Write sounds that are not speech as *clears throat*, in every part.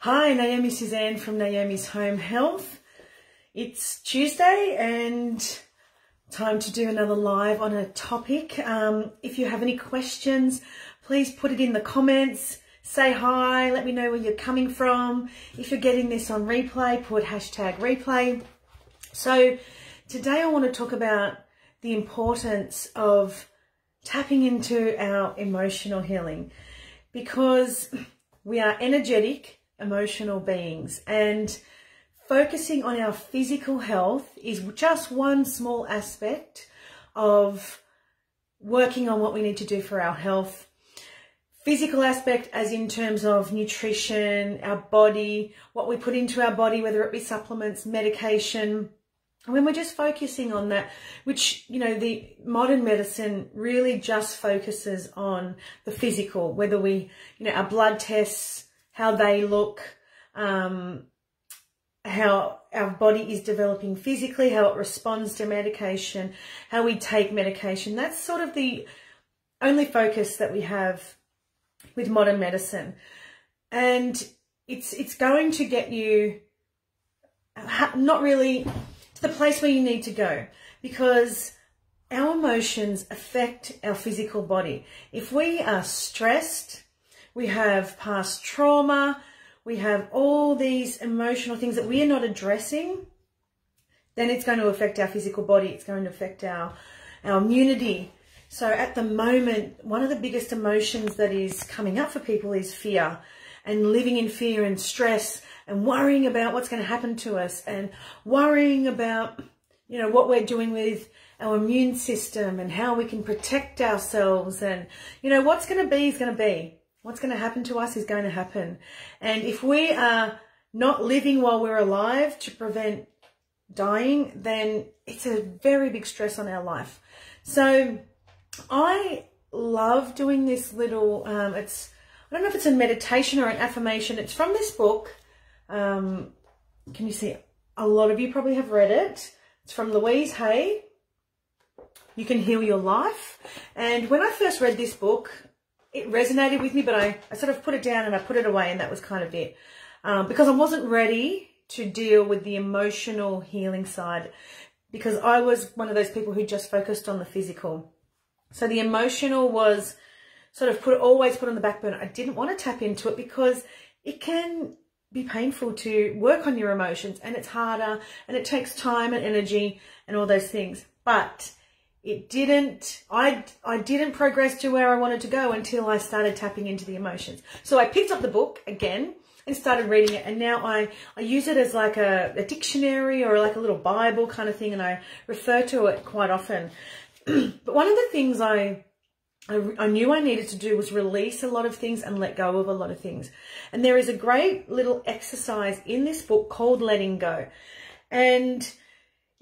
Hi, Naomi Suzanne from Naomi's Home Health. It's Tuesday and time to do another live on a topic. Um, if you have any questions, please put it in the comments. Say hi, let me know where you're coming from. If you're getting this on replay, put hashtag replay. So today I want to talk about the importance of tapping into our emotional healing because we are energetic emotional beings and focusing on our physical health is just one small aspect of working on what we need to do for our health. Physical aspect as in terms of nutrition, our body, what we put into our body, whether it be supplements, medication, when we're just focusing on that, which, you know, the modern medicine really just focuses on the physical, whether we, you know, our blood tests, how they look, um, how our body is developing physically, how it responds to medication, how we take medication. That's sort of the only focus that we have with modern medicine. And it's, it's going to get you not really to the place where you need to go because our emotions affect our physical body. If we are stressed, we have past trauma, we have all these emotional things that we are not addressing, then it's going to affect our physical body. It's going to affect our, our immunity. So at the moment, one of the biggest emotions that is coming up for people is fear and living in fear and stress and worrying about what's going to happen to us and worrying about, you know, what we're doing with our immune system and how we can protect ourselves and, you know, what's going to be is going to be. What's going to happen to us is going to happen. And if we are not living while we're alive to prevent dying, then it's a very big stress on our life. So I love doing this little, um, it's, I don't know if it's a meditation or an affirmation. It's from this book. Um, can you see it? A lot of you probably have read it. It's from Louise Hay. You can heal your life. And when I first read this book, it resonated with me, but I, I sort of put it down and I put it away and that was kind of it. Um, because I wasn't ready to deal with the emotional healing side because I was one of those people who just focused on the physical. So the emotional was sort of put always put on the back burner. I didn't want to tap into it because it can be painful to work on your emotions and it's harder and it takes time and energy and all those things. But it didn't, I, I didn't progress to where I wanted to go until I started tapping into the emotions. So I picked up the book again and started reading it. And now I, I use it as like a, a dictionary or like a little Bible kind of thing. And I refer to it quite often. *clears throat* but one of the things I, I, I, knew I needed to do was release a lot of things and let go of a lot of things. And there is a great little exercise in this book called letting go. And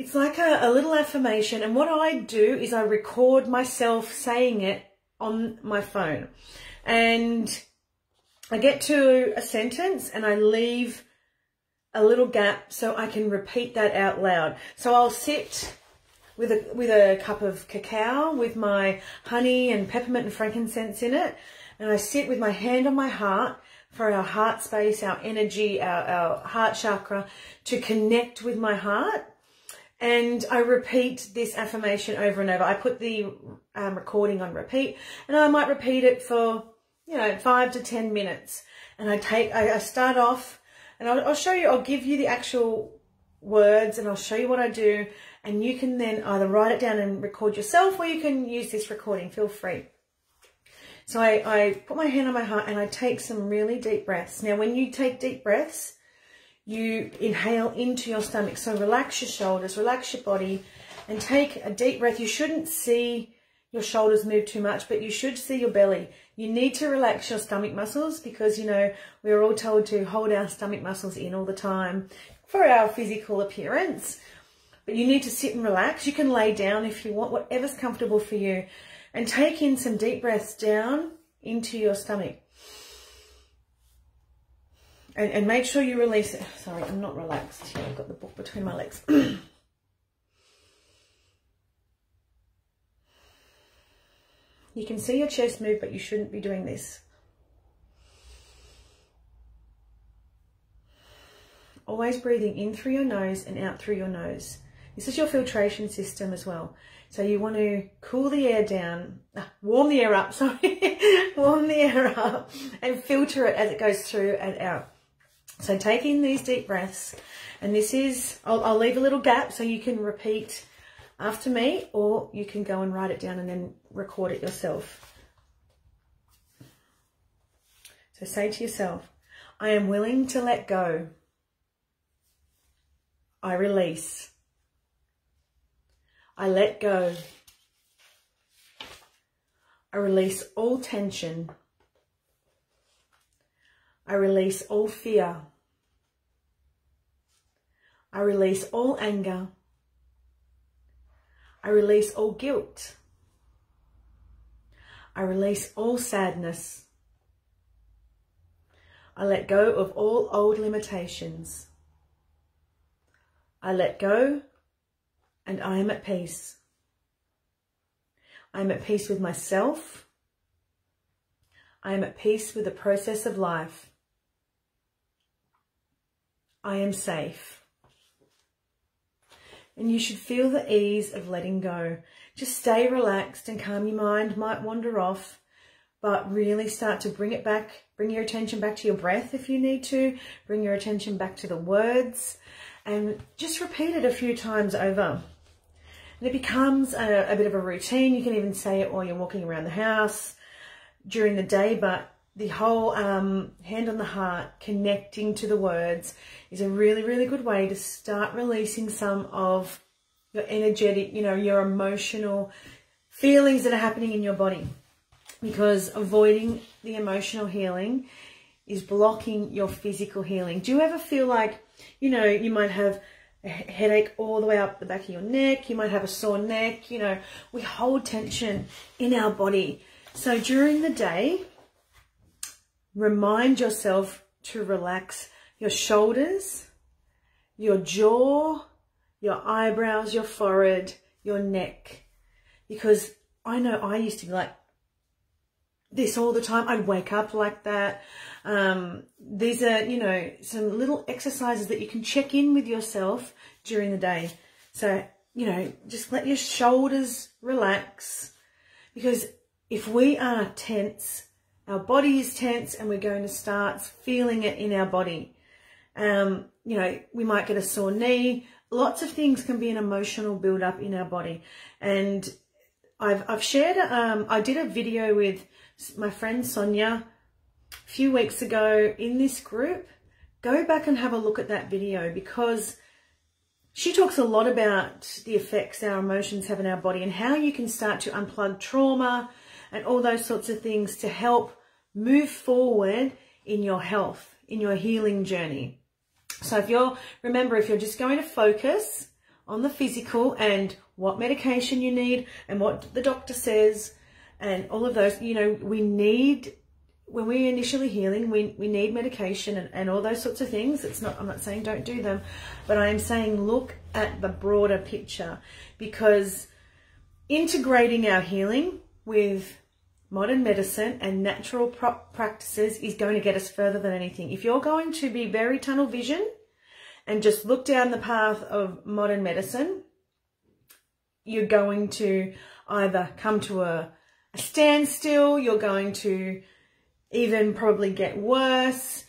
it's like a, a little affirmation. And what I do is I record myself saying it on my phone. And I get to a sentence and I leave a little gap so I can repeat that out loud. So I'll sit with a with a cup of cacao with my honey and peppermint and frankincense in it and I sit with my hand on my heart for our heart space, our energy, our, our heart chakra to connect with my heart and I repeat this affirmation over and over. I put the um, recording on repeat and I might repeat it for, you know, five to 10 minutes. And I take, I, I start off and I'll, I'll show you, I'll give you the actual words and I'll show you what I do. And you can then either write it down and record yourself or you can use this recording, feel free. So I, I put my hand on my heart and I take some really deep breaths. Now, when you take deep breaths, you inhale into your stomach. So relax your shoulders, relax your body and take a deep breath. You shouldn't see your shoulders move too much, but you should see your belly. You need to relax your stomach muscles because, you know, we're all told to hold our stomach muscles in all the time for our physical appearance. But you need to sit and relax. You can lay down if you want, whatever's comfortable for you. And take in some deep breaths down into your stomach and, and make sure you release it. *sighs* Sorry, I'm not relaxed. I've got the book between my legs. *clears throat* you can see your chest move, but you shouldn't be doing this. Always breathing in through your nose and out through your nose. This is your filtration system as well. So you want to cool the air down, uh, warm the air up, *laughs* sorry, warm the air up and filter it as it goes through and out. So take in these deep breaths and this is, I'll, I'll leave a little gap so you can repeat after me or you can go and write it down and then record it yourself. So say to yourself, I am willing to let go. I release. I let go. I release all tension. I release all fear. I release all anger. I release all guilt. I release all sadness. I let go of all old limitations. I let go and I am at peace. I am at peace with myself. I am at peace with the process of life. I am safe. And you should feel the ease of letting go. Just stay relaxed and calm. Your mind might wander off, but really start to bring it back. Bring your attention back to your breath if you need to. Bring your attention back to the words and just repeat it a few times over. And it becomes a, a bit of a routine. You can even say it while you're walking around the house during the day, but the whole um, hand on the heart, connecting to the words is a really, really good way to start releasing some of your energetic, you know, your emotional feelings that are happening in your body. Because avoiding the emotional healing is blocking your physical healing. Do you ever feel like, you know, you might have a headache all the way up the back of your neck. You might have a sore neck. You know, we hold tension in our body. So during the day, remind yourself to relax your shoulders, your jaw, your eyebrows, your forehead, your neck. Because I know I used to be like this all the time. I'd wake up like that. Um, these are, you know, some little exercises that you can check in with yourself during the day. So, you know, just let your shoulders relax because if we are tense, our body is tense and we're going to start feeling it in our body. Um, you know, we might get a sore knee. Lots of things can be an emotional build up in our body. And I've, I've shared, um, I did a video with my friend Sonia a few weeks ago in this group, go back and have a look at that video because she talks a lot about the effects our emotions have in our body and how you can start to unplug trauma and all those sorts of things to help move forward in your health, in your healing journey. So if you're, remember, if you're just going to focus on the physical and what medication you need and what the doctor says and all of those, you know, we need when we're initially healing, we, we need medication and, and all those sorts of things. It's not, I'm not saying don't do them, but I am saying look at the broader picture because integrating our healing with modern medicine and natural practices is going to get us further than anything. If you're going to be very tunnel vision and just look down the path of modern medicine, you're going to either come to a, a standstill, you're going to even probably get worse.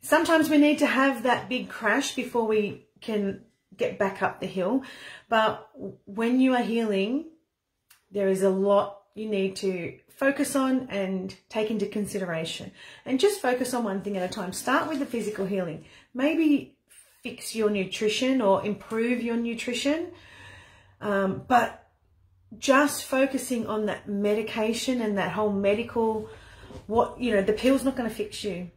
Sometimes we need to have that big crash before we can get back up the hill. But when you are healing, there is a lot you need to focus on and take into consideration. And just focus on one thing at a time. Start with the physical healing. Maybe fix your nutrition or improve your nutrition. Um, but just focusing on that medication and that whole medical what you know the pill's not going to fix you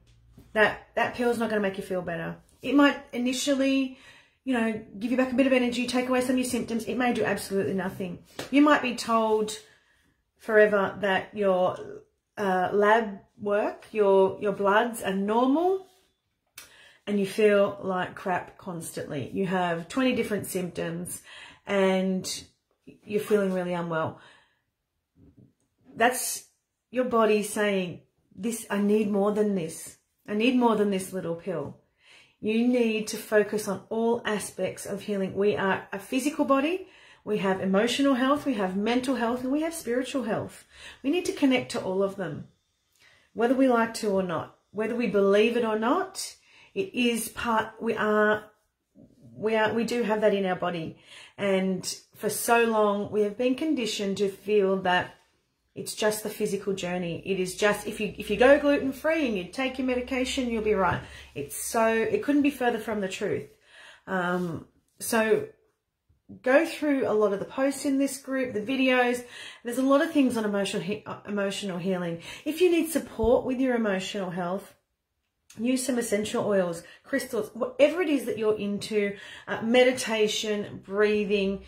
that that pill's not going to make you feel better it might initially you know give you back a bit of energy take away some of your symptoms it may do absolutely nothing you might be told forever that your uh, lab work your your bloods are normal and you feel like crap constantly you have 20 different symptoms and you're feeling really unwell that's your body saying, this, I need more than this. I need more than this little pill. You need to focus on all aspects of healing. We are a physical body, we have emotional health, we have mental health, and we have spiritual health. We need to connect to all of them, whether we like to or not, whether we believe it or not. It is part, we are, we are, we do have that in our body. And for so long, we have been conditioned to feel that it's just the physical journey. It is just if you if you go gluten free and you take your medication, you'll be right. It's so it couldn't be further from the truth. Um, so go through a lot of the posts in this group, the videos. There's a lot of things on emotional he uh, emotional healing. If you need support with your emotional health, use some essential oils, crystals, whatever it is that you're into, uh, meditation, breathing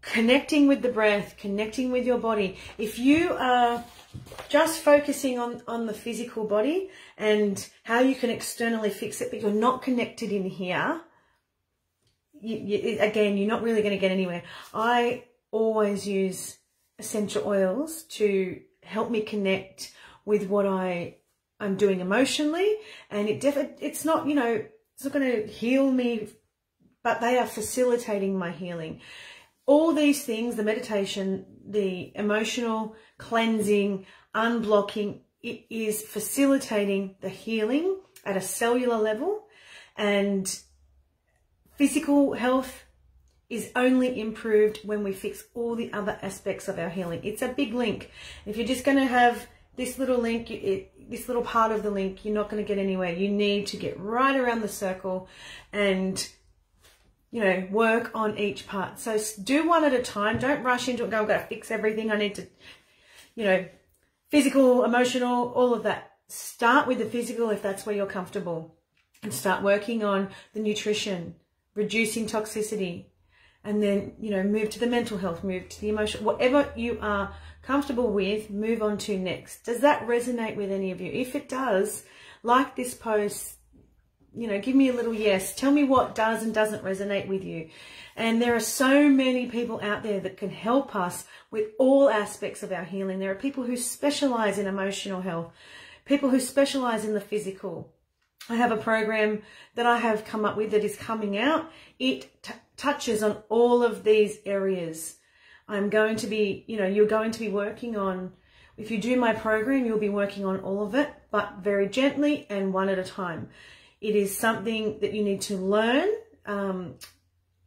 connecting with the breath, connecting with your body. If you are just focusing on, on the physical body and how you can externally fix it, but you're not connected in here, you, you, again, you're not really going to get anywhere. I always use essential oils to help me connect with what I I'm doing emotionally, and it def it's not you know it's not going to heal me, but they are facilitating my healing all these things, the meditation, the emotional cleansing, unblocking, it is facilitating the healing at a cellular level and physical health is only improved when we fix all the other aspects of our healing. It's a big link. If you're just going to have this little link, it, this little part of the link, you're not going to get anywhere. You need to get right around the circle and you know, work on each part. So do one at a time. Don't rush into it go, I've got to fix everything. I need to, you know, physical, emotional, all of that. Start with the physical if that's where you're comfortable and start working on the nutrition, reducing toxicity, and then, you know, move to the mental health, move to the emotional, whatever you are comfortable with, move on to next. Does that resonate with any of you? If it does, like this post, you know, give me a little yes. Tell me what does and doesn't resonate with you. And there are so many people out there that can help us with all aspects of our healing. There are people who specialize in emotional health, people who specialize in the physical. I have a program that I have come up with that is coming out. It touches on all of these areas. I'm going to be, you know, you're going to be working on, if you do my program, you'll be working on all of it, but very gently and one at a time. It is something that you need to learn um,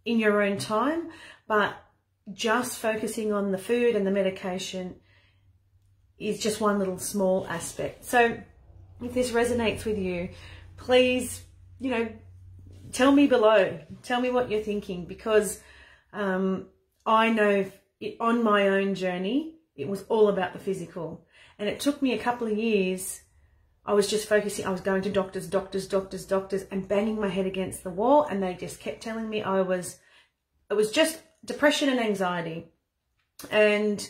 in your own time, but just focusing on the food and the medication is just one little small aspect. So if this resonates with you, please, you know, tell me below. Tell me what you're thinking because um, I know it, on my own journey, it was all about the physical. And it took me a couple of years I was just focusing, I was going to doctors, doctors, doctors, doctors, and banging my head against the wall. And they just kept telling me I was, it was just depression and anxiety. And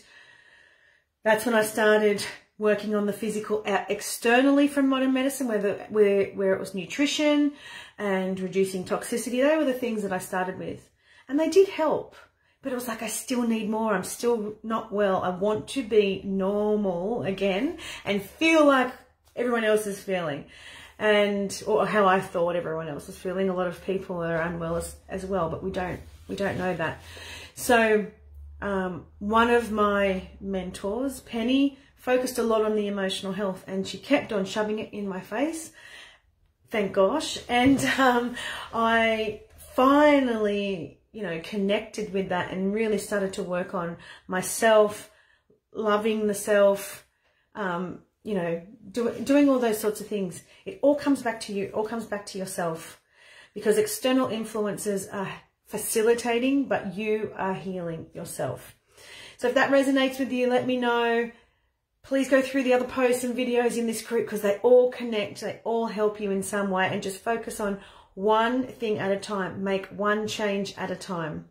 that's when I started working on the physical externally from modern medicine, where, the, where, where it was nutrition and reducing toxicity. They were the things that I started with. And they did help. But it was like, I still need more. I'm still not well. I want to be normal again and feel like everyone else is feeling and or how I thought everyone else was feeling. A lot of people are unwell as, as well, but we don't we don't know that. So um, one of my mentors, Penny, focused a lot on the emotional health, and she kept on shoving it in my face. Thank gosh, and um, I finally, you know, connected with that and really started to work on myself, loving the self, um, you know, do, doing all those sorts of things, it all comes back to you, all comes back to yourself because external influences are facilitating, but you are healing yourself. So if that resonates with you, let me know. Please go through the other posts and videos in this group because they all connect, they all help you in some way and just focus on one thing at a time. Make one change at a time.